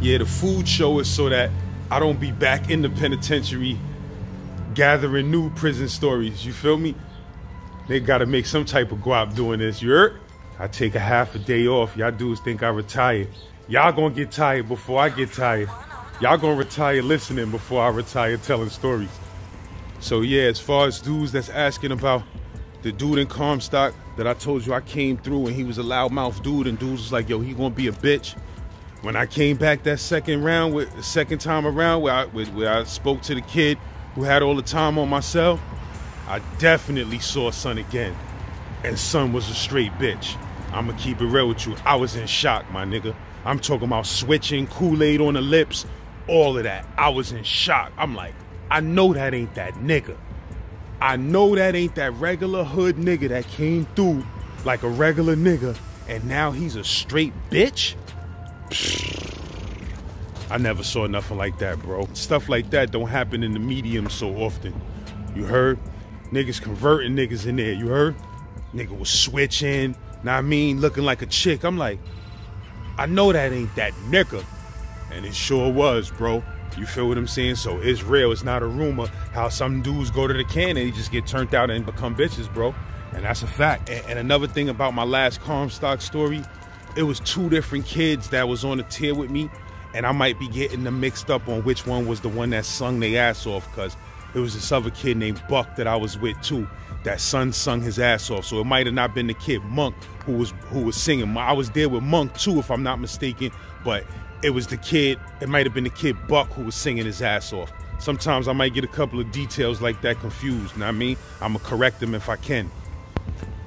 Yeah, the food show is so that I don't be back in the penitentiary gathering new prison stories. You feel me? They gotta make some type of guap doing this. You heard? I take a half a day off. Y'all dudes think I retired. Y'all gonna get tired before I get tired. Y'all gonna retire listening before I retire telling stories. So yeah, as far as dudes that's asking about the dude in Comstock that I told you I came through and he was a loudmouth dude and dudes was like, yo, he gonna be a bitch. When I came back that second round with second time around where I, where I spoke to the kid who had all the time on myself, I definitely saw Son again. And Son was a straight bitch. I'ma keep it real with you. I was in shock, my nigga. I'm talking about switching, Kool-Aid on the lips, all of that. I was in shock. I'm like, I know that ain't that nigga. I know that ain't that regular hood nigga that came through like a regular nigga and now he's a straight bitch? I never saw nothing like that, bro. Stuff like that don't happen in the medium so often. You heard? Niggas converting niggas in there, you heard? Nigga was switching, now I mean, looking like a chick. I'm like, I know that ain't that nigga. And it sure was, bro. You feel what I'm saying? So it's real. It's not a rumor how some dudes go to the can and they just get turned out and become bitches, bro. And that's a fact. And, and another thing about my last Comstock story, it was two different kids that was on the tier with me. And I might be getting them mixed up on which one was the one that sung their ass off because it was this other kid named Buck that I was with too. That son sung his ass off. So it might have not been the kid Monk who was who was singing. I was there with Monk too, if I'm not mistaken. But it was the kid, it might have been the kid Buck who was singing his ass off. Sometimes I might get a couple of details like that confused, know I mean? I'ma correct them if I can.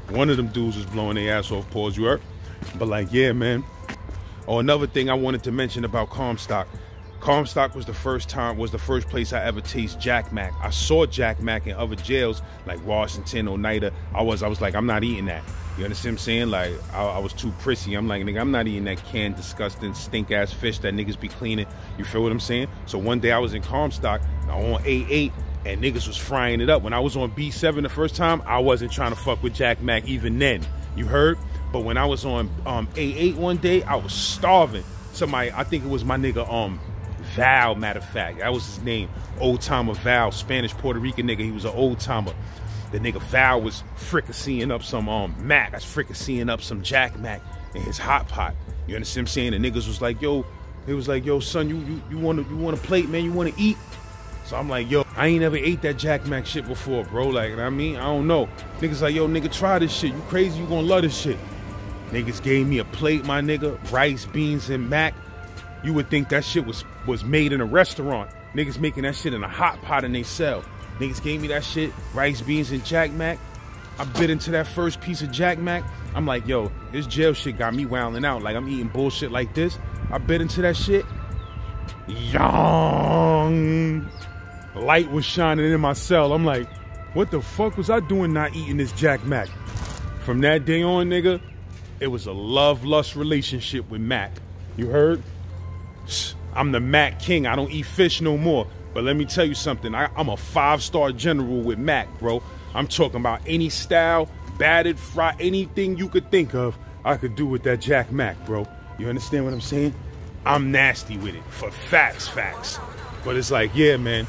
One of them dudes was blowing their ass off, pause, you heard? But like, yeah, man. Oh, another thing I wanted to mention about Comstock. Comstock was the first time, was the first place I ever tasted Jack Mac. I saw Jack Mac in other jails like Washington, Oneida. I was, I was like, I'm not eating that. You understand what I'm saying? Like, I, I, was too prissy. I'm like, nigga, I'm not eating that canned, disgusting, stink ass fish that niggas be cleaning. You feel what I'm saying? So one day I was in Comstock on A8 and niggas was frying it up. When I was on B7 the first time, I wasn't trying to fuck with Jack Mac even then. You heard? But when I was on um, A8 one day, I was starving. Somebody, I think it was my nigga, um, Val, matter of fact. That was his name. Old timer Val, Spanish Puerto Rican nigga. He was an old timer. The nigga Val was fricasseeing up some um Mac. That's fricasseeing up some Jack Mac in his hot pot. You understand what I'm saying? The niggas was like, yo, it was like, yo, son, you you, you wanna you want a plate, man? You wanna eat? So I'm like, yo, I ain't never ate that Jack Mac shit before, bro. Like, I mean, I don't know. Niggas like, yo, nigga, try this shit. You crazy? You gonna love this shit. Niggas gave me a plate, my nigga, rice, beans, and mac. You would think that shit was was made in a restaurant. Niggas making that shit in a hot pot in they cell. Niggas gave me that shit, rice, beans, and Jack Mac. I bit into that first piece of Jack Mac. I'm like, yo, this jail shit got me wilding out. Like I'm eating bullshit like this. I bit into that shit. Young. Light was shining in my cell. I'm like, what the fuck was I doing not eating this Jack Mac? From that day on, nigga, it was a love lust relationship with Mac. You heard? I'm the Mac King. I don't eat fish no more. But let me tell you something. I, am a five star general with Mac, bro. I'm talking about any style, battered, fry, anything you could think of, I could do with that Jack Mac, bro. You understand what I'm saying? I'm nasty with it for facts, facts. But it's like, yeah, man.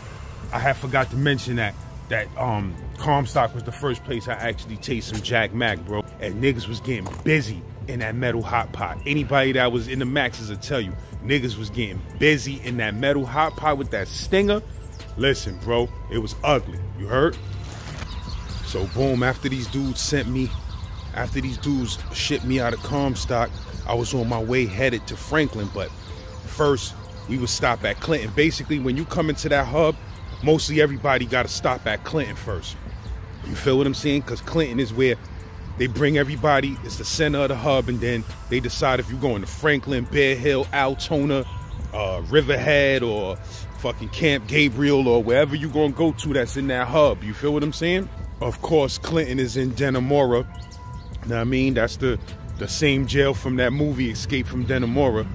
I have forgot to mention that that um Comstock was the first place I actually tasted some Jack Mac, bro. And niggas was getting busy in that metal hot pot. Anybody that was in the Maxes will tell you, niggas was getting busy in that metal hot pot with that stinger. Listen, bro, it was ugly. You heard? So boom, after these dudes sent me, after these dudes shipped me out of Comstock, I was on my way headed to Franklin. But first, we would stop at Clinton. Basically, when you come into that hub, mostly everybody got to stop at Clinton first. You feel what I'm saying? Because Clinton is where they bring everybody, it's the center of the hub, and then they decide if you're going to Franklin, Bare Hill, Altona, uh, Riverhead, or fucking Camp Gabriel, or wherever you're going to go to that's in that hub. You feel what I'm saying? Of course, Clinton is in Dannemora. Now, I mean, that's the, the same jail from that movie, Escape from Dannemora.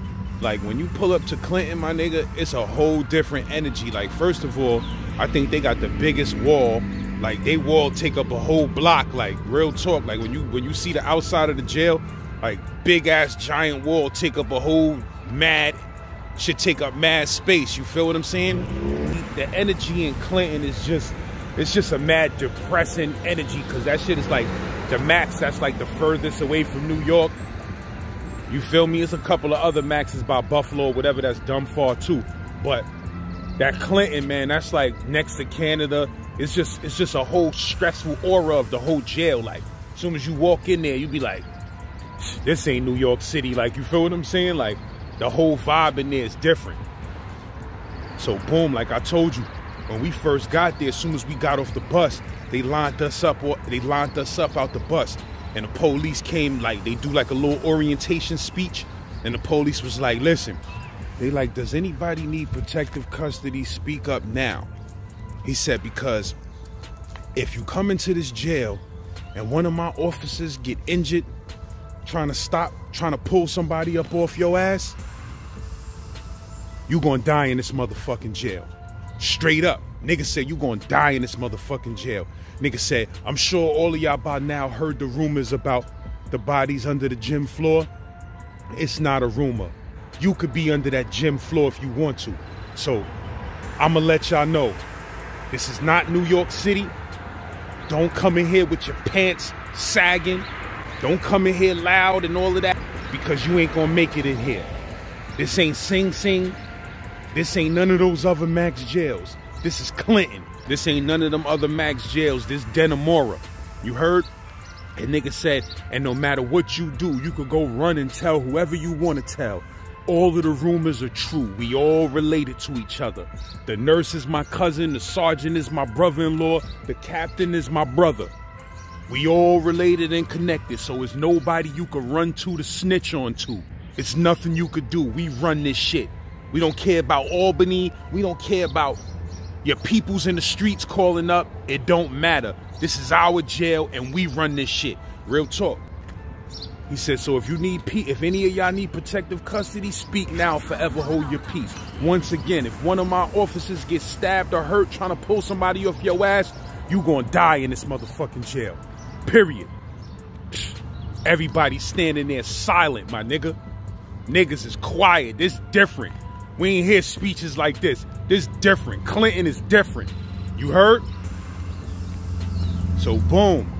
Like, when you pull up to Clinton, my nigga, it's a whole different energy. Like, first of all, I think they got the biggest wall like they wall take up a whole block. Like real talk. Like when you when you see the outside of the jail, like big ass giant wall take up a whole mad should take up mad space. You feel what I'm saying? The energy in Clinton is just, it's just a mad depressing energy because that shit is like the max that's like the furthest away from New York. You feel me? It's a couple of other maxes by Buffalo or whatever that's dumb far too. But that Clinton, man, that's like next to Canada. It's just it's just a whole stressful aura of the whole jail. Like, as soon as you walk in there, you be like, this ain't New York City. Like, you feel what I'm saying? Like, the whole vibe in there is different. So boom, like I told you, when we first got there, as soon as we got off the bus, they lined us up or they lined us up out the bus. And the police came like they do like a little orientation speech. And the police was like, listen, they like, does anybody need protective custody? Speak up now. He said, because if you come into this jail and one of my officers get injured trying to stop, trying to pull somebody up off your ass, you gonna die in this motherfucking jail. Straight up. Nigga said you gonna die in this motherfucking jail. Nigga said, I'm sure all of y'all by now heard the rumors about the bodies under the gym floor. It's not a rumor. You could be under that gym floor if you want to. So I'ma let y'all know. This is not New York City. Don't come in here with your pants sagging. Don't come in here loud and all of that because you ain't gonna make it in here. This ain't Sing Sing. This ain't none of those other max jails. This is Clinton. This ain't none of them other max jails. This Dannemora. You heard? And nigga said, and no matter what you do, you could go run and tell whoever you want to tell. All of the rumors are true. We all related to each other. The nurse is my cousin, the sergeant is my brother-in-law, the captain is my brother. We all related and connected, so it's nobody you could run to to snitch on to. It's nothing you could do. We run this shit. We don't care about Albany. We don't care about your peoples in the streets calling up. It don't matter. This is our jail and we run this shit. Real talk. He said, so if you need, if any of y'all need protective custody, speak now, forever hold your peace. Once again, if one of my officers gets stabbed or hurt trying to pull somebody off your ass, you gonna die in this motherfucking jail. Period. Everybody standing there silent, my nigga. Niggas is quiet. This different. We ain't hear speeches like this. This different. Clinton is different. You heard? So boom.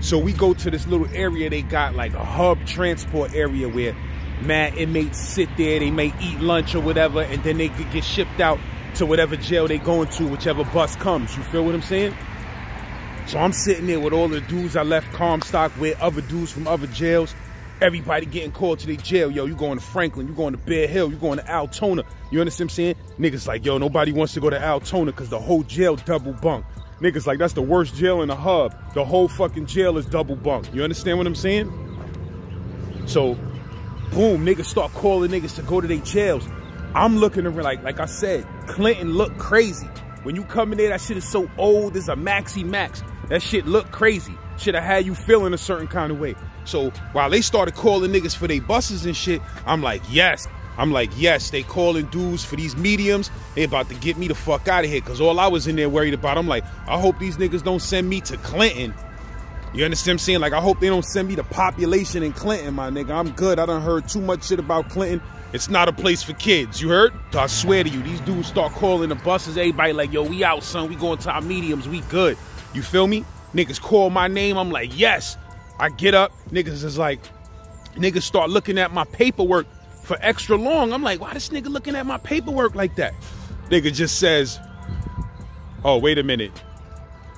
So we go to this little area they got like a hub transport area where mad inmates sit there, they may eat lunch or whatever, and then they could get shipped out to whatever jail they going to, whichever bus comes. You feel what I'm saying? So I'm sitting there with all the dudes I left Comstock with, other dudes from other jails. Everybody getting called to their jail. Yo, you going to Franklin, you going to Bare Hill, you going to Altona. You understand what I'm saying? Niggas like, yo, nobody wants to go to Altona because the whole jail double bunk. Niggas like, that's the worst jail in the hub. The whole fucking jail is double bunk. You understand what I'm saying? So, boom, niggas start calling niggas to go to their jails. I'm looking around, like, like I said, Clinton look crazy. When you come in there, that shit is so old. It's a maxi max. That shit look crazy. Should have had you feeling a certain kind of way. So while they started calling niggas for their buses and shit, I'm like, yes. I'm like, yes, they calling dudes for these mediums. They about to get me the fuck out of here. Cause all I was in there worried about, I'm like, I hope these niggas don't send me to Clinton. You understand what I'm saying? Like, I hope they don't send me the population in Clinton, my nigga. I'm good. I done heard too much shit about Clinton. It's not a place for kids. You heard? I swear to you, these dudes start calling the buses. Everybody like, yo, we out, son. We going to our mediums. We good. You feel me? Niggas call my name. I'm like, yes. I get up. Niggas is like, niggas start looking at my paperwork for extra long. I'm like, why this nigga looking at my paperwork like that? Nigga just says, oh, wait a minute.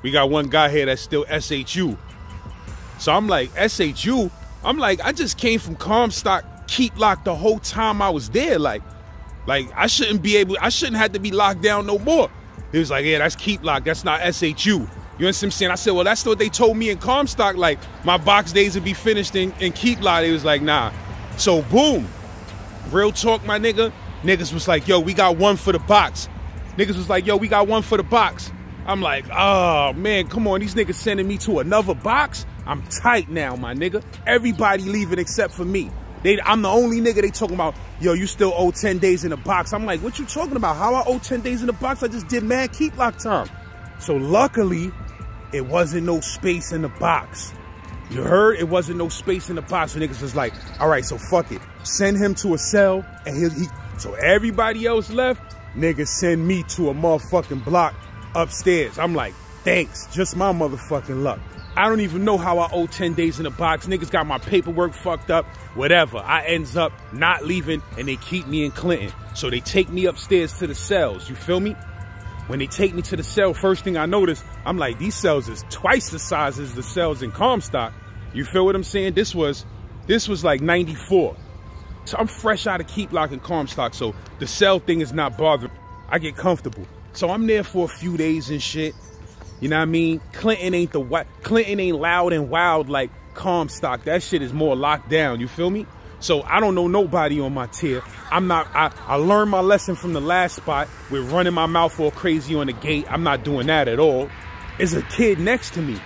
We got one guy here that's still SHU. So I'm like, SHU? I'm like, I just came from Comstock keep locked the whole time I was there. Like, like I shouldn't be able, I shouldn't have to be locked down no more. He was like, yeah, that's keep lock. That's not SHU. You understand what I'm saying? I said, well, that's what they told me in Comstock. Like, my box days would be finished in, in keep lock. He was like, nah. So, boom. Real talk, my nigga. Niggas was like, yo, we got one for the box. Niggas was like, yo, we got one for the box. I'm like, oh, man, come on. These niggas sending me to another box? I'm tight now, my nigga. Everybody leaving except for me. They, I'm the only nigga they talking about, yo, you still owe 10 days in the box. I'm like, what you talking about? How I owe 10 days in the box? I just did mad keep lock time. So luckily, it wasn't no space in the box. You heard? It wasn't no space in the box. So niggas was like, all right, so fuck it. Send him to a cell and he, he So everybody else left, niggas send me to a motherfucking block upstairs. I'm like, thanks, just my motherfucking luck. I don't even know how I owe 10 days in the box. Niggas got my paperwork fucked up, whatever. I ends up not leaving and they keep me in Clinton. So they take me upstairs to the cells, you feel me? When they take me to the cell, first thing I notice, I'm like, these cells is twice the size as the cells in Comstock. You feel what I'm saying? This was, this was like 94. So I'm fresh out of Keep Lock and Comstock, so the cell thing is not bothering. I get comfortable. So I'm there for a few days and shit. You know what I mean? Clinton ain't the Clinton ain't loud and wild like Comstock. That shit is more locked down. You feel me? So I don't know nobody on my tier. I'm not, I, I learned my lesson from the last spot with running my mouth all crazy on the gate. I'm not doing that at all. There's a kid next to me.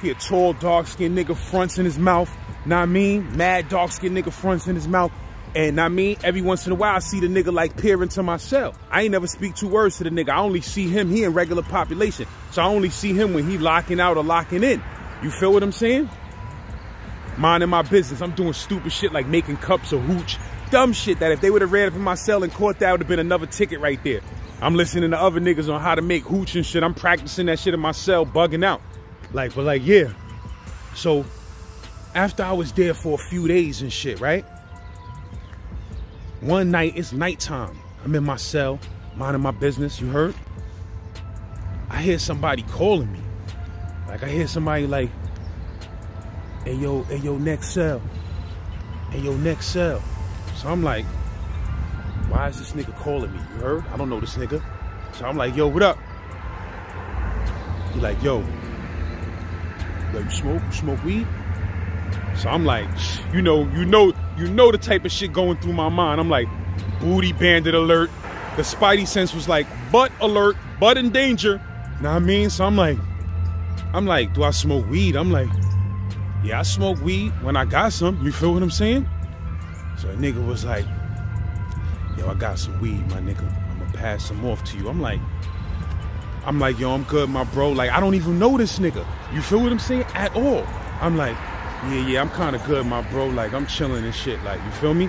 He a tall, dark-skinned nigga fronts in his mouth. What I mean? Mad dark-skinned nigga fronts in his mouth. And I mean, every once in a while, I see the nigga like peer into my cell. I ain't never speak two words to the nigga. I only see him, he in regular population. So I only see him when he locking out or locking in. You feel what I'm saying? Minding my business. I'm doing stupid shit like making cups of hooch. Dumb shit that if they would have ran up in my cell and caught that would have been another ticket right there. I'm listening to other niggas on how to make hooch and shit. I'm practicing that shit in my cell, bugging out. Like, but like, yeah. So after I was there for a few days and shit, right? One night, it's nighttime. I'm in my cell, minding my business, you heard? I hear somebody calling me. Like I hear somebody like, hey yo, hey yo, next cell. Hey yo, next cell. So I'm like, why is this nigga calling me? You heard? I don't know this nigga. So I'm like, yo, what up? He like, yo, yo, you smoke? You smoke weed? So I'm like, you know, you know, you know the type of shit going through my mind. I'm like, booty bandit alert. The spidey sense was like, butt alert, butt in danger. Know what I mean? So I'm like, I'm like, do I smoke weed? I'm like, yeah, I smoke weed when I got some. You feel what I'm saying? So a nigga was like, yo, I got some weed, my nigga. I'm gonna pass some off to you. I'm like, I'm like, yo, I'm good, my bro. Like, I don't even know this nigga. You feel what I'm saying? At all. I'm like, yeah, yeah, I'm kind of good, my bro. Like, I'm chilling and shit. Like, you feel me?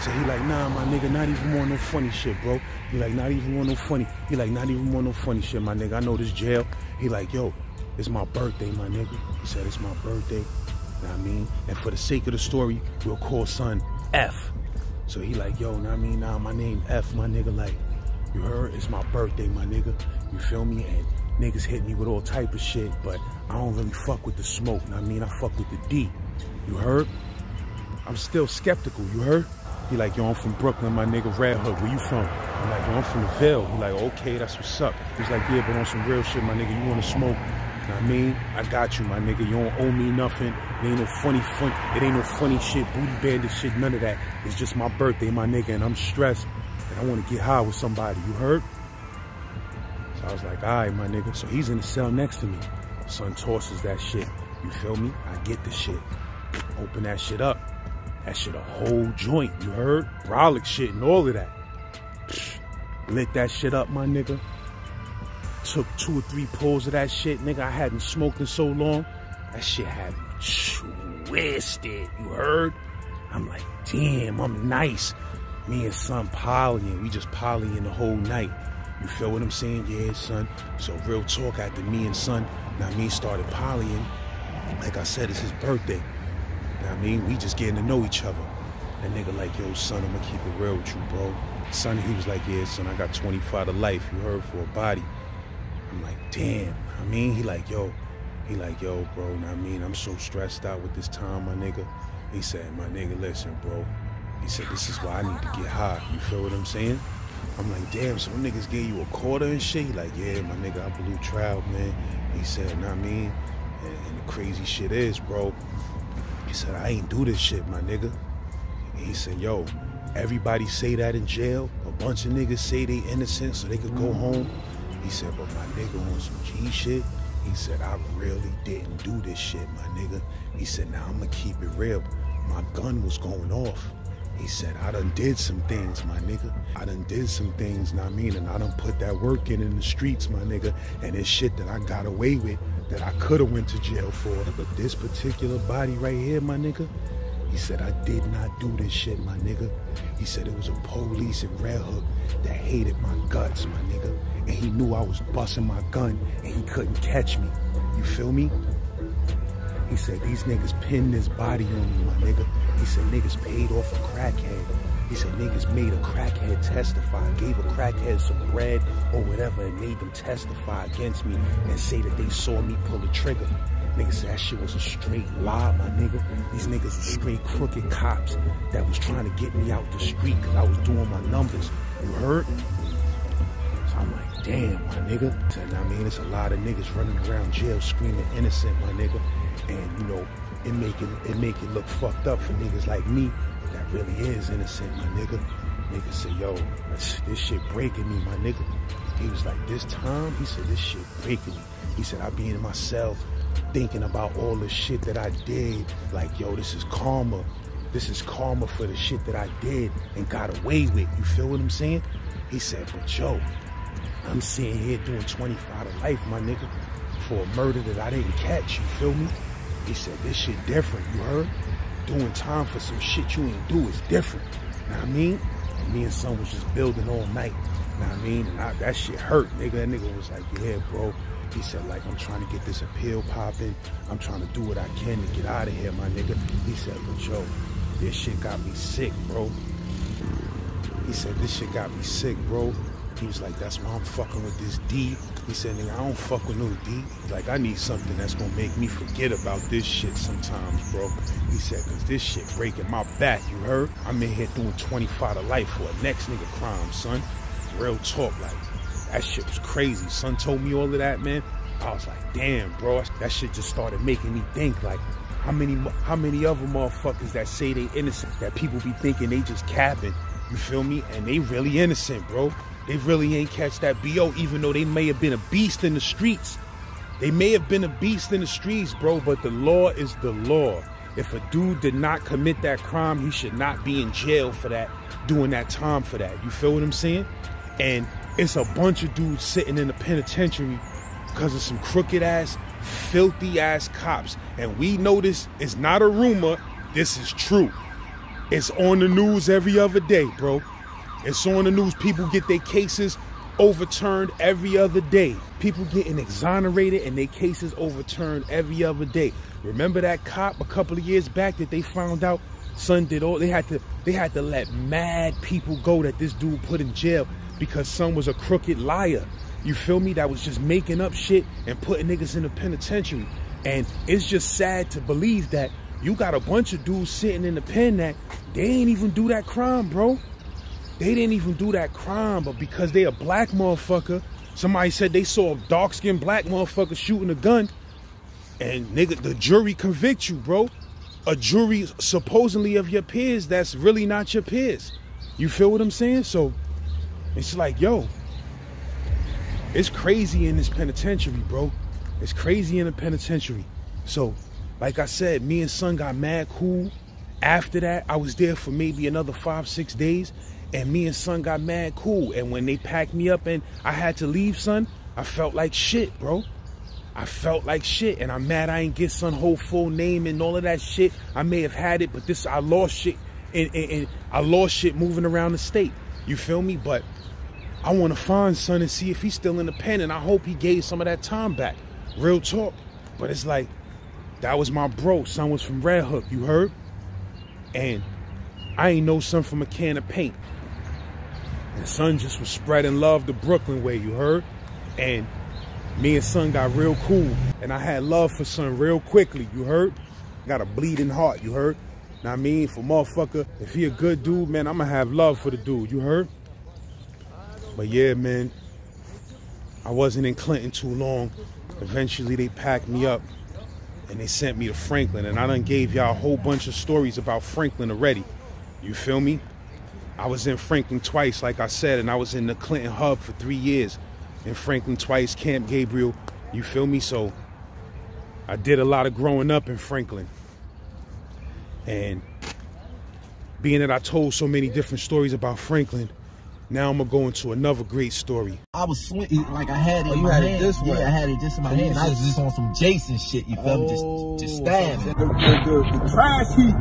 So he like, nah, my nigga, not even want no funny shit, bro. He like, not even want no funny. He like, not even want no funny shit, my nigga. I know this jail. He like, yo, it's my birthday, my nigga. He said, it's my birthday. Know what I mean? And for the sake of the story, we'll call son F. So he like, yo, know what I mean? Nah, my name F, my nigga. Like, you heard? It's my birthday, my nigga. You feel me? And niggas hit me with all type of shit, but I don't really fuck with the smoke. Know what I mean? I fuck with the D. You heard? I'm still skeptical, you heard? He like, yo, I'm from Brooklyn, my nigga Red Hook. Where you from? I'm like, yo, I'm from the Ville. He like, okay, that's what's up. He's like, yeah, but on some real shit, my nigga, you wanna smoke? I mean? I got you, my nigga. You don't owe me nothing. It ain't no funny fun. It ain't no funny shit, booty bandit shit, none of that. It's just my birthday, my nigga, and I'm stressed. And I wanna get high with somebody, you heard? So I was like, all right, my nigga. So he's in the cell next to me. Son tosses that shit. You feel me? I get the shit. Open that shit up. That shit a whole joint, you heard? Brolic shit and all of that. Psh, lit that shit up, my nigga. Took two or three pulls of that shit, nigga. I hadn't smoked in so long. That shit had me twisted, you heard? I'm like, damn, I'm nice. Me and son polying, we just polying the whole night. You feel what I'm saying? Yeah, son. So real talk after me and son, now me started polying. Like I said, it's his birthday. I mean, we just getting to know each other. That nigga like, yo, son, I'm gonna keep it real with you, bro. Son, he was like, yeah, son, I got 25 to life, you heard, for a body. I'm like, damn. I mean, he like, yo, he like, yo, bro, I mean, I'm so stressed out with this time, my nigga. He said, my nigga, listen, bro. He said, this is why I need to get high. You feel what I'm saying? I'm like, damn, some niggas gave you a quarter and shit? He like, yeah, my nigga, I blew trout, man. He said, what I mean? And, and the crazy shit is, bro, he said, I ain't do this shit, my nigga. And he said, yo, everybody say that in jail. A bunch of niggas say they innocent so they could go home. He said, but my nigga on some G shit. He said, I really didn't do this shit, my nigga. He said, now I'm gonna keep it real. My gun was going off. He said, I done did some things, my nigga. I done did some things, I mean, and I done put that work in in the streets, my nigga. And it's shit that I got away with that I could have went to jail for. But this particular body right here, my nigga, He said, I did not do this shit, my nigga. He said it was a police in Red Hook that hated my guts, my nigga. And he knew I was busting my gun and he couldn't catch me. You feel me? He said, these niggas pinned this body on me, my nigga. He said, niggas paid off a crackhead. He said, niggas made a crackhead testify, gave a crackhead some bread or whatever and made them testify against me and say that they saw me pull the trigger. Niggas said that shit was a straight lie, my nigga. These niggas were straight crooked cops that was trying to get me out the street because I was doing my numbers. You heard? Damn, my nigga. So, I mean, it's a lot of niggas running around jail screaming innocent, my nigga. And, you know, it make it, it make it look fucked up for niggas like me that really is innocent, my nigga. Nigga said, yo, this shit breaking me, my nigga. He was like, this time? He said, this shit breaking me. He said, I be in my cell thinking about all the shit that I did. Like, yo, this is karma. This is karma for the shit that I did and got away with. You feel what I'm saying? He said, but yo, I'm sitting here doing 25 to life, my nigga, for a murder that I didn't catch. You feel me? He said, this shit different, you heard? Doing time for some shit you ain't do is different. Know what I mean? And me and son was just building all night. Know what I mean? And I, that shit hurt, nigga. That nigga was like, yeah, bro, he said, like, I'm trying to get this appeal popping. I'm trying to do what I can to get out of here, my nigga. He said, but yo, this shit got me sick, bro. He said, this shit got me sick, bro. He was like, that's why I'm fucking with this D. He said, nigga, I don't fuck with no D. Like, I need something that's gonna make me forget about this shit sometimes, bro. He said, cause this shit breaking my back, you heard? I'm in here doing 25 to life for a next nigga crime, son. Real talk, like, that shit was crazy. Son told me all of that, man. I was like, damn, bro. That shit just started making me think, like, how many how many other motherfuckers that say they innocent that people be thinking they just capping, you feel me? And they really innocent, bro. They really ain't catch that BO, even though they may have been a beast in the streets. They may have been a beast in the streets, bro, but the law is the law. If a dude did not commit that crime, he should not be in jail for that, doing that time for that. You feel what I'm saying? And it's a bunch of dudes sitting in the penitentiary because of some crooked ass, filthy ass cops. And we know this is not a rumor, this is true. It's on the news every other day, bro. It's in the news. People get their cases overturned every other day. People getting exonerated and their cases overturned every other day. Remember that cop a couple of years back that they found out son did all they had to they had to let mad people go that this dude put in jail because son was a crooked liar. You feel me? That was just making up shit and putting niggas in the penitentiary. And it's just sad to believe that you got a bunch of dudes sitting in the pen that they ain't even do that crime, bro. They didn't even do that crime, but because they a black motherfucker, somebody said they saw a dark-skinned black motherfucker shooting a gun, and nigga, the jury convict you, bro. A jury supposedly of your peers that's really not your peers. You feel what I'm saying? So it's like, yo, it's crazy in this penitentiary, bro. It's crazy in the penitentiary. So, like I said, me and son got mad cool. After that, I was there for maybe another five, six days. And me and son got mad cool. And when they packed me up and I had to leave, son, I felt like shit, bro. I felt like shit. And I'm mad I ain't get son whole full name and all of that shit. I may have had it, but this, I lost shit. And, and, and I lost shit moving around the state. You feel me? But I want to find son and see if he's still in the pen, and I hope he gave some of that time back. Real talk. But it's like, that was my bro. Son was from Red Hook, you heard? And I ain't know son from a can of paint. And son just was spreading love the Brooklyn way, you heard? And me and son got real cool. And I had love for son real quickly, you heard? Got a bleeding heart, you heard? Now I mean, for motherfucker, if he a good dude, man, I'm gonna have love for the dude, you heard? But yeah, man, I wasn't in Clinton too long. Eventually they packed me up and they sent me to Franklin. And I done gave y'all a whole bunch of stories about Franklin already. You feel me? I was in Franklin twice, like I said, and I was in the Clinton hub for three years. In Franklin twice, Camp Gabriel. You feel me? So I did a lot of growing up in Franklin. And being that I told so many different stories about Franklin, now I'm gonna go into another great story. I was swinging like I had it oh, in my hand. this way. Yeah, I had it just in my so hand. I was just on some Jason shit. You feel oh, me? Just, just oh, stabbing. The, the, the, the trash heap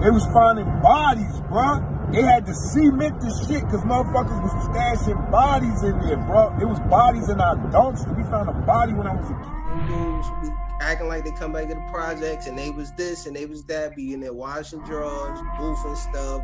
They was finding bodies, bro. They had to cement this shit because motherfuckers was stashing bodies in there, bro. It was bodies in our dumpster. We found a body when I was a kid. Dudes be acting like they come back to the projects and they was this and they was that, be in there washing drawers, boofing stuff.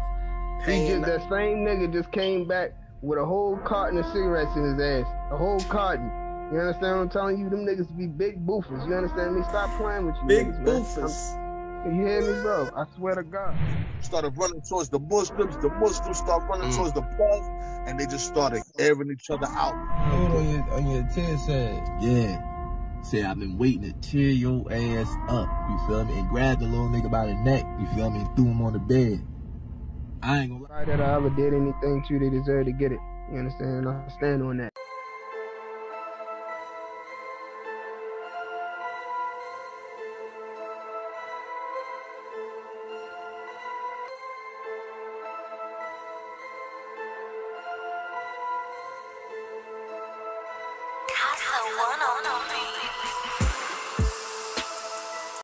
He just, that same nigga just came back with a whole carton of cigarettes in his ass. A whole carton. You understand what I'm telling you? Them niggas be big boofers. You understand me? Stop playing with you. Big niggas, boofers. You hear me, bro? I swear to God. Started running towards the Muslims. The Muslims start running mm. towards the plug, and they just started airing each other out. on your, on your tear said, yeah. Say, I've been waiting to tear your ass up. You feel me? And grab the little nigga by the neck. You feel me? And threw him on the bed. I ain't gonna lie. that I ever did anything to, they deserve to get it. You understand? I stand on that.